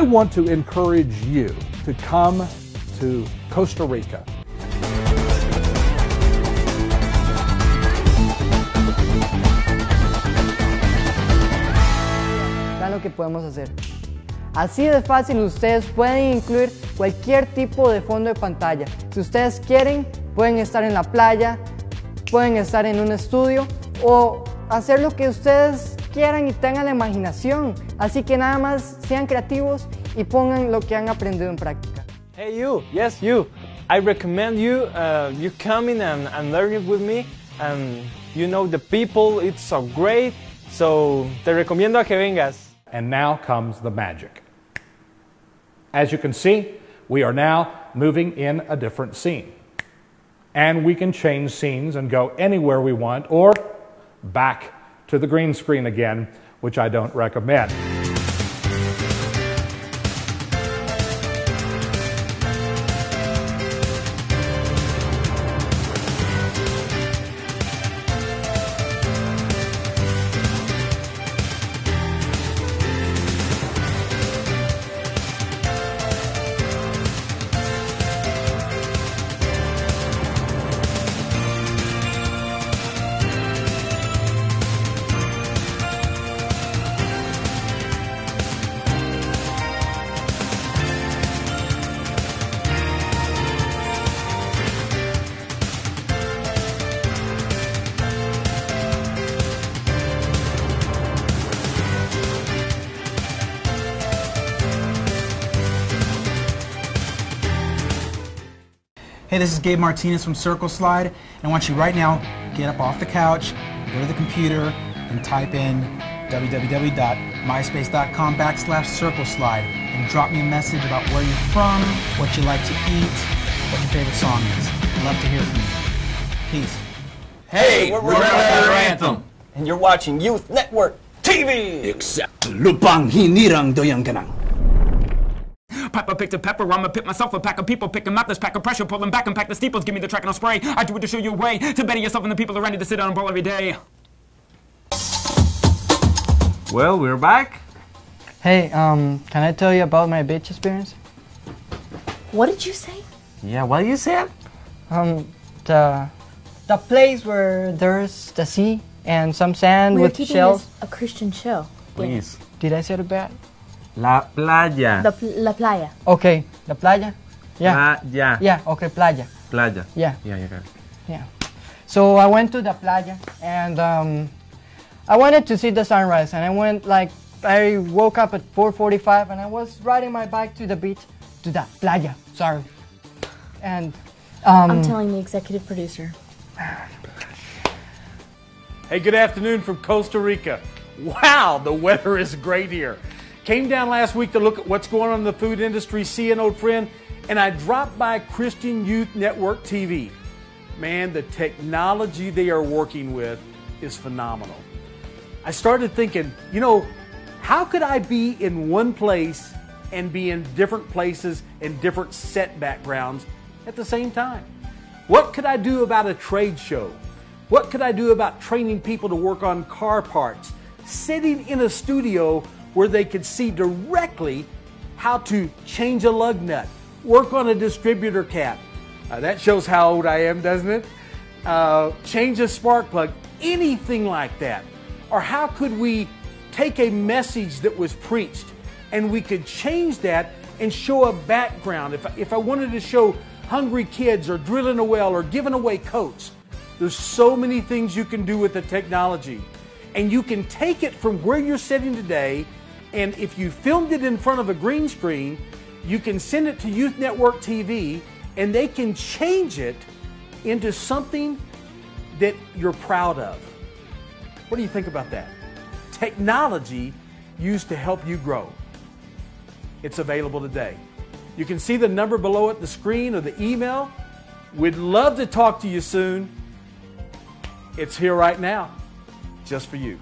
I want to encourage you to come to Costa Rica. Lo que podemos hacer. Así de fácil ustedes pueden incluir cualquier tipo de fondo de pantalla. Si ustedes quieren, pueden estar en la playa, pueden estar en un estudio o hacer lo que ustedes quieran y tengan la imaginación. Así que nada más sean creativos y pongan lo que han aprendido en práctica. Hey you, yes you. I recommend you uh, you coming and, and learning with me. And you know the people, it's so great. So te recomiendo a que vengas. And now comes the magic. As you can see, we are now moving in a different scene. And we can change scenes and go anywhere we want or back to the green screen again, which I don't recommend. Hey, this is Gabe Martinez from Circle Slide, and I want you right now get up off the couch, go to the computer, and type in www.myspace.com backslash Circle Slide, and drop me a message about where you're from, what you like to eat, what your favorite song is. I'd love to hear from you. Peace. Hey, we're, we're Anthem, and you're watching Youth Network TV. Except lupang hinirang doyang kanang. Pepper picked a pepper, I'ma pick myself a pack of people, pick 'em up, this pack of pressure, pull them back and pack the steeples, give me the track and I'll spray. I do it to show you a way to better yourself and the people around you to sit on a ball every day. Well, we're back. Hey, um, can I tell you about my beach experience? What did you say? Yeah, what you said? Um, the the place where there's the sea and some sand We're with keeping shells. this a Christian show. Please. Did I say it bad? La playa. The pl- La Playa. Okay, la playa. Yeah. Playa. Yeah. Okay, playa. Playa. Yeah. Yeah, yeah, okay. Yeah. So I went to the playa and um, I wanted to see the sunrise and I went like I woke up at 4:45 and I was riding my bike to the beach to the playa. Sorry. And um, I'm telling the executive producer. Hey, good afternoon from Costa Rica. Wow, the weather is great here. Came down last week to look at what's going on in the food industry, see an old friend, and I dropped by Christian Youth Network TV. Man, the technology they are working with is phenomenal. I started thinking, you know, how could I be in one place and be in different places and different set backgrounds at the same time? What could I do about a trade show? What could I do about training people to work on car parts? Sitting in a studio where they could see directly how to change a lug nut, work on a distributor cap. Uh, that shows how old I am, doesn't it? Uh, change a spark plug, anything like that. Or how could we take a message that was preached and we could change that and show a background? If, if I wanted to show hungry kids or drilling a well or giving away coats, there's so many things you can do with the technology. And you can take it from where you're sitting today, and if you filmed it in front of a green screen, you can send it to Youth Network TV, and they can change it into something that you're proud of. What do you think about that? Technology used to help you grow. It's available today. You can see the number below at the screen or the email. We'd love to talk to you soon. It's here right now, just for you.